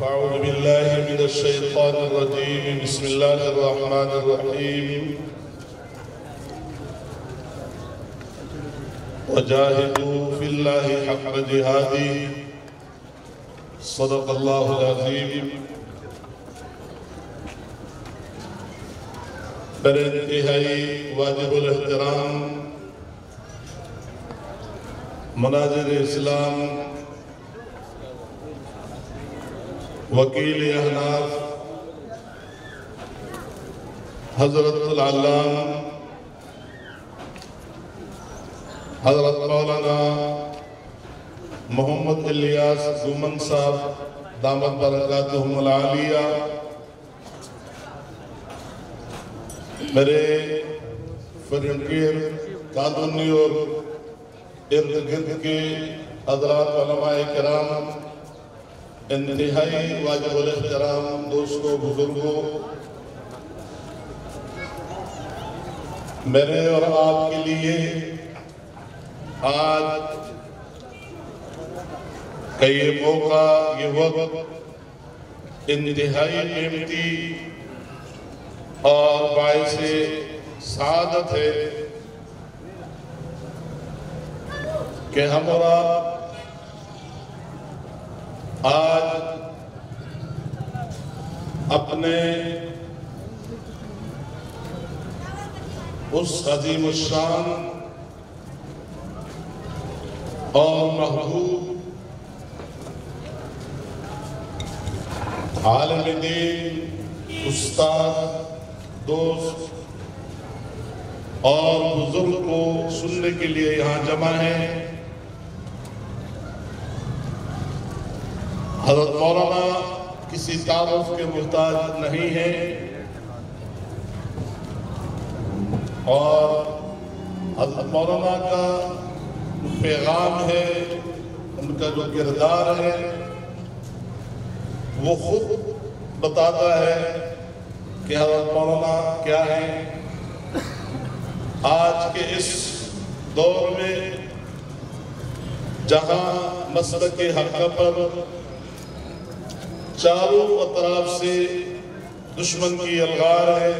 فأعوذ بالله من الشيطان الرجيم. بسم الله الرحمن الرحيم. وجاهدوا في الله حق جهاده. صدق الله العظيم. بر انتہائی واجب الاحترام. مناظر اسلام وکیل احناف، حضرت العلام، حضرت مولانا محمد الیاس زمن صاحب، دامت برکاتہم العالیہ، میرے فرنکیر قانونی اور ارد گرد کے حضرات علماء کرام انتہائی واجب الاحترام دوستوں، بزرگوں، میرے اور آپ کے لیے آج کا یہ موقع، یہ وقت انتہائی قیمتی اور باعث سعادت ہے کہ ہمارا آج اپنے اس عظیم الشان اور محبوب عالم دین، استاد، دوست اور بزرگ کو سننے کے لیے یہاں جمع ہیں۔ حضرت مولانا کسی تعارف کے محتاج نہیں ہے اور حضرت مولانا کا پیغام ہے، ان کا جو کردار ہے، وہ خود بتاتا ہے کہ حضرت مولانا کیا ہے آج کے اس دور میں جہاں مسلک کے حق پر چاروں اطراف سے دشمن کی الغار ہے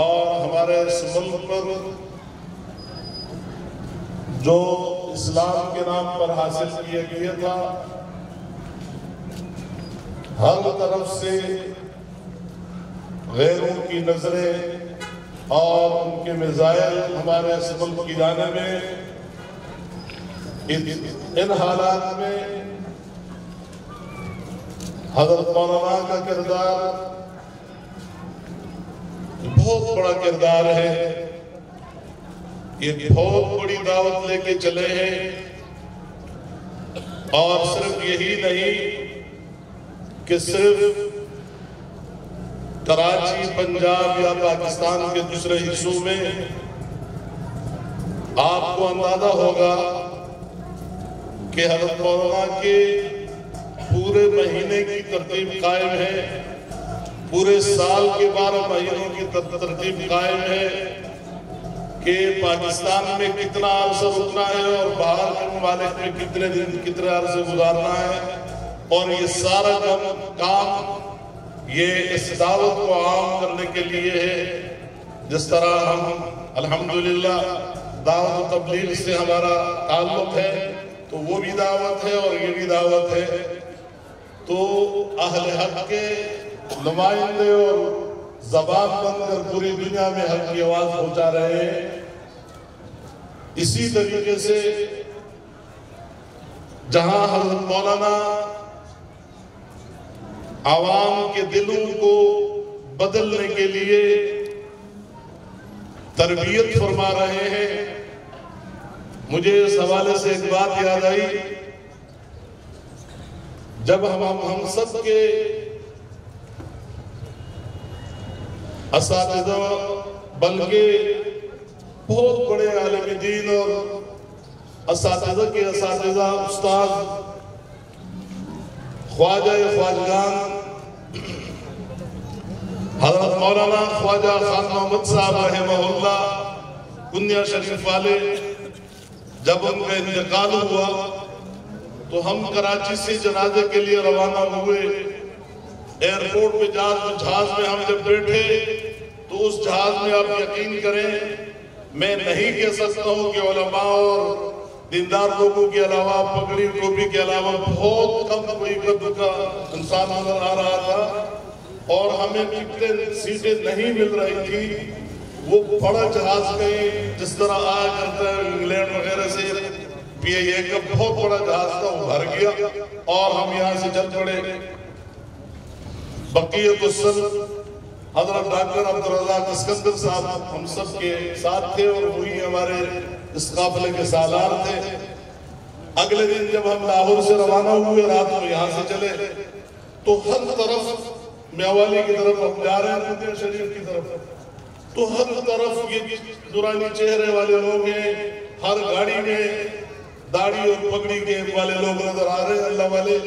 اور ہمارے اس ملک پر جو اسلام کے نام پر حاصل کیا گیا تھا، ہر طرف سے غیروں کی نظریں اور ان کے میزائل ہمارے اس ملک کی جانب میں ان حالات میں حضرت مولانا کا کردار بہت بڑا کردار ہے۔ یہ بہت بڑی دعوت لے کے چلے ہیں۔ اور صرف یہی نہیں کہ صرف کراچی، پنجاب یا پاکستان کے دوسرے حصوں میں آپ کو اندازہ ہوگا کہ حضرت مولانا کے پورے مہینے کی ترتیب قائم ہے۔ پورے سال کے بارہ مہینوں کی ترتیب قائم ہے کہ پاکستان میں کتنا عرصہ رکنا ہے اور باہر کے ممالک میں کتنے دن، کتنے عرصے گزارنا ہے۔ اور یہ سارا کام یہ اس دعوت کو عام کرنے کے لیے ہے۔ جس طرح ہم، الحمدللہ، دعوت و تبلیغ سے ہمارا تعلق ہے، تو وہ بھی دعوت ہے اور یہ بھی دعوت ہے۔ تو اہل حق کے نمائندے اور زبان بن کر پوری دنیا میں حق کی آواز پہنچا رہے ہیں۔ اسی طریقے سے جہاں حضرت مولانا عوام کے دلوں کو بدلنے کے لیے تربیت فرما رہے ہیں، مجھے اس حوالے سے ایک بات یاد آئی۔ جب ہم ہم سب کے اساتذہ بلکہ بہت بڑے عالم دین اور اساتذہ کے اساتذہ استاد، خواجہ خواجگان، حضرت مولانا خواجہ خان محمد صاحب رحمہ اللہ کنیا شریف والے، جب ان کا انتقال ہوا تو ہم کراچی سے جنازے کے لیے روانہ ہوئے۔ ایئرپورٹ پہ جہاز جہاز میں ہم جب بیٹھے تو اس جہاز میں آپ یقین کریں، میں نہیں کہہ سکتا ہوں کہ علماء اور دیندار لوگوں کے علاوہ، پگڑی ٹوپی کے علاوہ بہت کم کوئی قدر کا انسان نظر آ رہا تھا۔ اور ہمیں ٹکٹیں سیٹیں نہیں مل رہی تھی۔ وہ بڑا جہاز کہیں جس طرح آیا کرتا ہے، انگلینڈ وغیرہ سے۔ پی اے کا بہت بڑا جہاز تھا، وہ بھر گیا اور ہم یہاں سے چل پڑے۔ بقیت السن حضرت ڈاکٹر عبدالرزاق اسکندر صاحب ہم سب کے ساتھ تھے اور وہی ہمارے اس قافلے کے سالار تھے۔ اگلے دن جب ہم لاہور سے روانہ ہوئے، رات کو یہاں سے چلے۔ تو ہر طرف میاوالی کی طرف ہم جا رہے ہیں، مدینہ شریف کی طرف۔ تو ہر طرف یہ دورانی چہرے والے لوگ ہیں، ہر گاڑی میں داڑھی اور پگڑی کے والے لوگ نظر آ رہے ہیں اللہ والے۔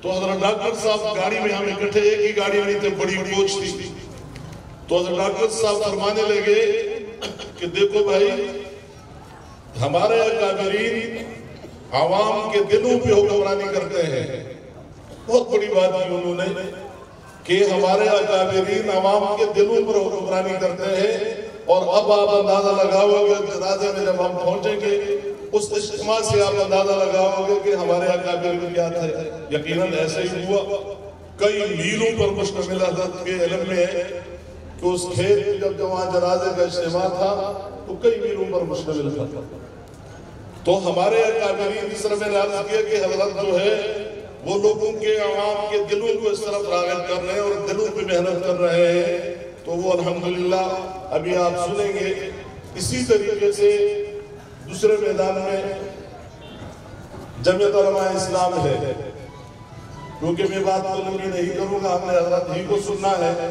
تو حضرت ڈاکٹر صاحب گاڑی میں ہم اکٹھے ایک ہی گاڑی نہیں تھے بڑی کوچ تھی۔ تو حضرت ڈاکٹر صاحب فرمانے لگے کہ دیکھو بھائی، ہمارے اکابرین عوام کے دلوں پہ حکمرانی کرتے ہیں۔ بہت بڑی بات کی انہوں نے کہ ہمارے اکابرین عوام کے دلوں پر حکمرانی کرتے ہیں اور اب آپ اندازہ لگاؤ گے، جنازے میں جب ہم پہنچیں گے اس اجتماع سے آپ اندازہ لگاؤ گے کہ ہمارے اکابر کیا تھے یقیناً ایسے ہی ہوا۔ کئی میلوں پر مشتمل حضرت کے علم میں ہے کہ اس کھیت میں جب وہاں جنازے کا اجتماع تھا تو کئی میلوں پر مشتمل تھا۔ تو ہمارے اکابرین اس طرح میں نے عرض کیا کہ حضرت جو ہے، وہ لوگوں کے عوام کے دلوں کو اس طرف راغب کر رہے ہیں اور دلوں پہ محنت کر رہے ہیں۔ تو وہ الحمدللہ، ابھی آپ سنیں گے، اسی طریقے سے دوسرے میدان میں جمعیت علماء اسلام ہے۔ کیونکہ میں بات تو لمبی نہیں کروں گا ہم نے حضرت ہی کو سننا ہے۔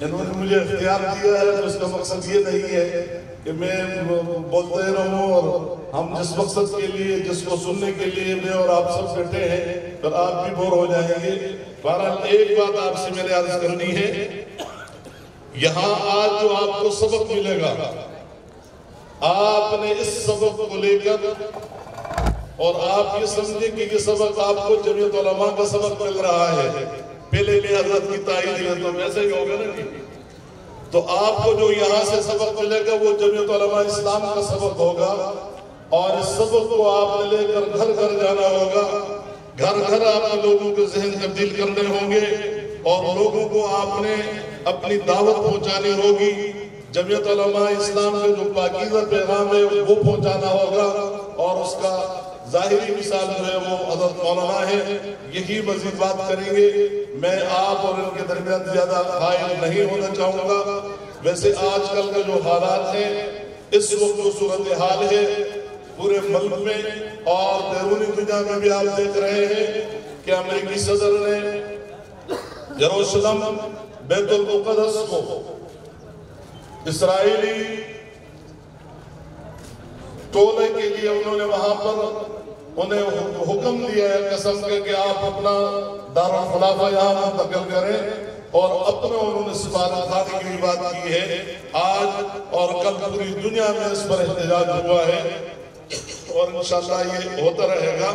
انہوں نے مجھے اختیار دیا ہے، تو اس کا مقصد یہ نہیں ہے کہ میں بولتے رہوں اور ہم جس مقصد کے لیے، جس کو سننے کے لیے میں اور آپ سب بیٹھے ہیں پھر آپ بھی بور ہو جائیں گے بہرحال ایک بات آپ سے میرے عرض کرنی ہے۔ یہاں آج جو آپ کو سبق ملے گا آپ نے اس سبق کو لے کر اور آپ یہ سمجھیں کہ یہ سبق آپ کو جمعیت علماء کا سبق مل رہا ہے۔ پہلے میں حضرت کی تائید لیتا ہوں، ایسا ہی ہوگا نا جی۔ تو آپ کو جو یہاں سے سبق ملے گا، وہ جمعیت علماء اسلام کا سبق ہوگا۔ اور اس سبق کو آپ نے لے کر گھر گھر جانا ہوگا۔ گھر گھر آپ نے لوگوں کے ذہن تبدیل کرنے ہوں گے اور لوگوں کو آپ نے اپنی دعوت پہنچانی ہوگی۔ جمعیت علماء اسلام کے جو پاکیزہ پیغام ہے، وہ پہنچانا ہوگا اور اس کا ظاہری مثال جو ہے وہ حضرت مولانا ہے، یہی مزید بات کریں گے۔ میں آپ اور ان کے درمیان زیادہ قائل نہیں ہونا چاہوں گا۔ ویسے آج کل کے جو حالات ہیں، اس وقت جو صورتحال ہے، پورے ملک میں اور بیرونی دنیا میں بھی آپ دیکھ رہے ہیں کہ امریکی صدر نے یروشلم بیت المقدس کو اسرائیلی ٹولے کے لیے انہوں نے وہاں پر انہیں حکم دیا ہے قسم کے کہ آپ اپنا دار الخلافہ یہاں منتقل کریں اور اپنے انہوں نے سفارت خانے کی بات کی ہے۔ آج اور کل پوری دنیا میں اس پر احتجاج ہوا ہے اور انشاءاللہ یہ ہوتا رہے گا۔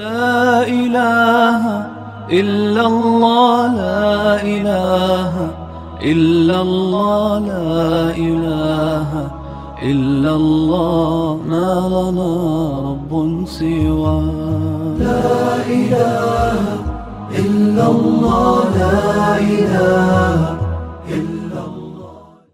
لا إله إلا الله لا إله إلا الله ما لنا رب سوى لا إله إلا الله لا إله